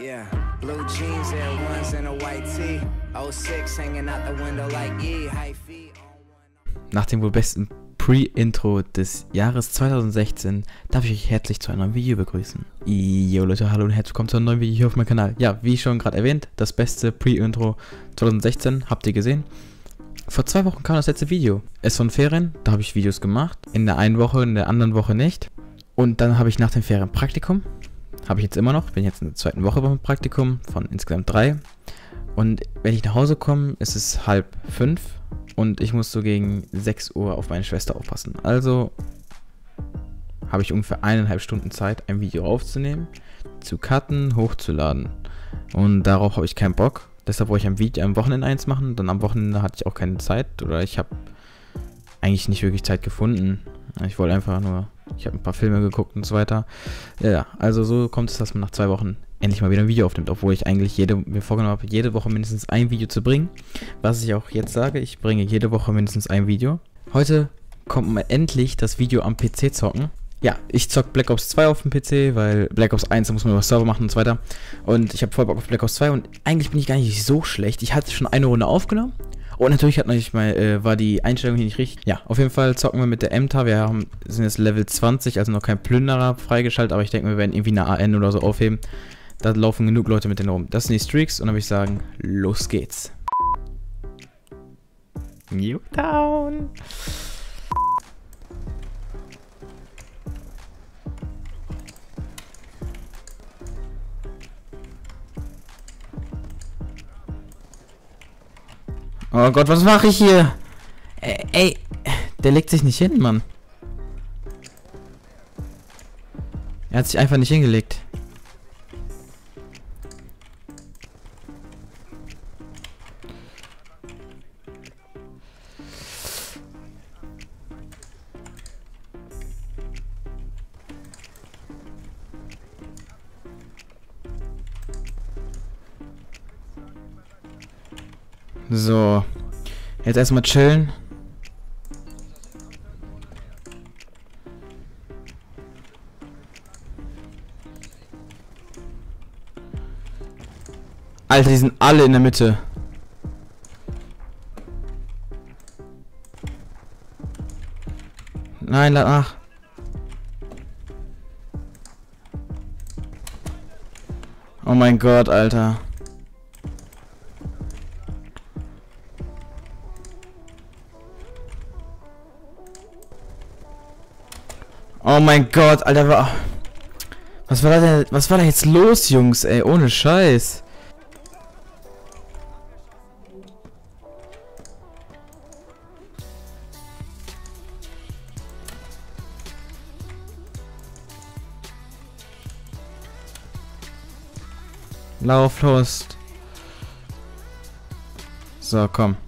Yeah, blue jeans, Air Ones, and a white tee. 06 hanging out the window like ye, high feet. Nach dem wohl besten Pre-Intro des Jahres 2016 darf ich euch herzlich zu einem neuen Video begrüßen. Yo Leute, hallo und herzlich willkommen zu einem neuen Video hier auf meinem Kanal. Ja, wie schon gerade erwähnt, das beste Pre-Intro 2016 habt ihr gesehen. Vor zwei Wochen kam das letzte Video. Es von Ferien, da habe ich Videos gemacht. In der einen Woche, in der anderen Woche nicht. Und dann habe ich nach den Ferien Praktikum. Habe ich jetzt immer noch. Bin jetzt in der zweiten Woche beim Praktikum von insgesamt drei. Und wenn ich nach Hause komme, ist es halb fünf. Und ich muss so gegen 6 Uhr auf meine Schwester aufpassen. Also habe ich ungefähr eineinhalb Stunden Zeit, ein Video aufzunehmen, zu cutten, hochzuladen. Und darauf habe ich keinen Bock. Deshalb wollte ich am Video am Wochenende eins machen. Dann am Wochenende hatte ich auch keine Zeit. Oder ich habe eigentlich nicht wirklich Zeit gefunden. Ich wollte einfach nur, ich habe ein paar Filme geguckt und so weiter. Ja, also so kommt es, dass man nach zwei Wochen endlich mal wieder ein Video aufnimmt, obwohl ich eigentlich jede, mir vorgenommen habe, jede Woche mindestens ein Video zu bringen. Was ich auch jetzt sage, ich bringe jede Woche mindestens ein Video. Heute kommt mal endlich das Video am PC zocken. Ja, ich zock Black Ops 2 auf dem PC, weil Black Ops 1, da muss man über Server machen und so weiter. Und ich habe voll Bock auf Black Ops 2 und eigentlich bin ich gar nicht so schlecht. Ich hatte schon eine Runde aufgenommen und natürlich hat natürlich mal, äh, war die Einstellung hier nicht richtig. Ja, auf jeden Fall zocken wir mit der MTA. Wir haben, sind jetzt Level 20, also noch kein Plünderer freigeschaltet, aber ich denke, wir werden irgendwie eine AN oder so aufheben. Da laufen genug Leute mit denen rum. Das sind die Streaks und dann würde ich sagen, los geht's. Newtown. Oh Gott, was mache ich hier? Ey, ey, der legt sich nicht hin, Mann. Er hat sich einfach nicht hingelegt. So. Jetzt erstmal chillen. Alter, die sind alle in der Mitte. Nein, lad nach. Oh mein Gott, Alter. Oh mein Gott, Alter, was war da denn, was war da jetzt los, Jungs, ey, ohne Scheiß. Lauf los. So, komm.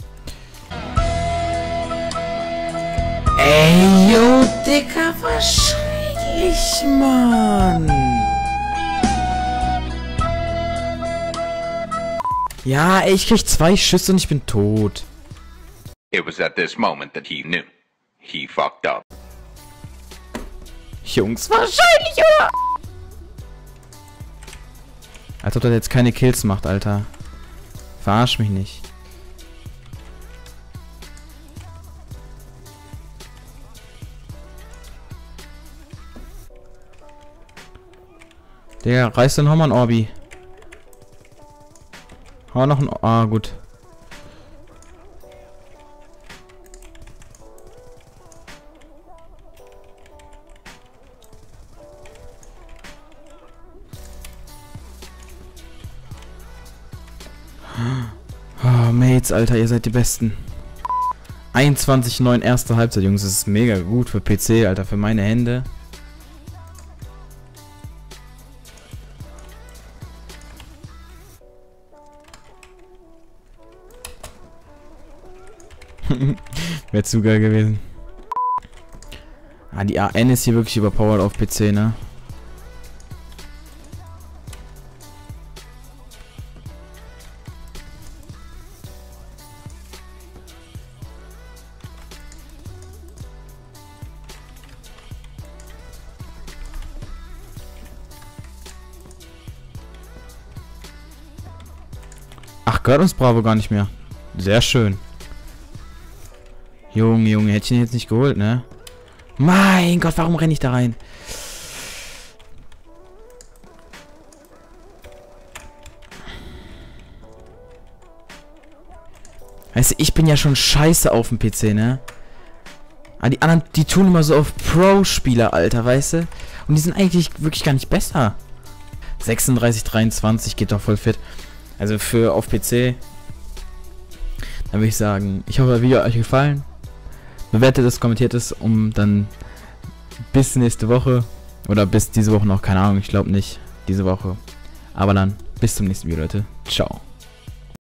Ey, yo, Dicker, wahrscheinlich, Mann. Ja, ey, ich krieg zwei Schüsse und ich bin tot. It was at this moment that he knew. He fucked up. Jungs, wahrscheinlich, oder? Als ob er jetzt keine Kills macht, Alter. Verarsch mich nicht. Der reißt dann nochmal ein Orbi. Hau noch ein... Ah, gut. Oh, Mates, Alter, ihr seid die Besten. 21,9 erste Halbzeit, Jungs. Das ist mega gut für PC, Alter, für meine Hände. Wäre zu geil gewesen. Ah, die AN ist hier wirklich überpowered auf PC, ne? Ach, gehört uns Bravo gar nicht mehr. Sehr schön. Junge, Junge, hätte ich ihn jetzt nicht geholt, ne? Mein Gott, warum renne ich da rein? Weißt du, ich bin ja schon scheiße auf dem PC, ne? Aber die anderen, die tun immer so auf Pro-Spieler, Alter, weißt du? Und die sind eigentlich wirklich gar nicht besser. 36, 23 geht doch voll fit. Also für auf PC. Dann würde ich sagen, ich hoffe, das Video hat euch gefallen. Bewertet es, kommentiert es, um dann bis nächste Woche oder bis diese Woche noch, keine Ahnung, ich glaube nicht, diese Woche. Aber dann bis zum nächsten Video, Leute. Ciao.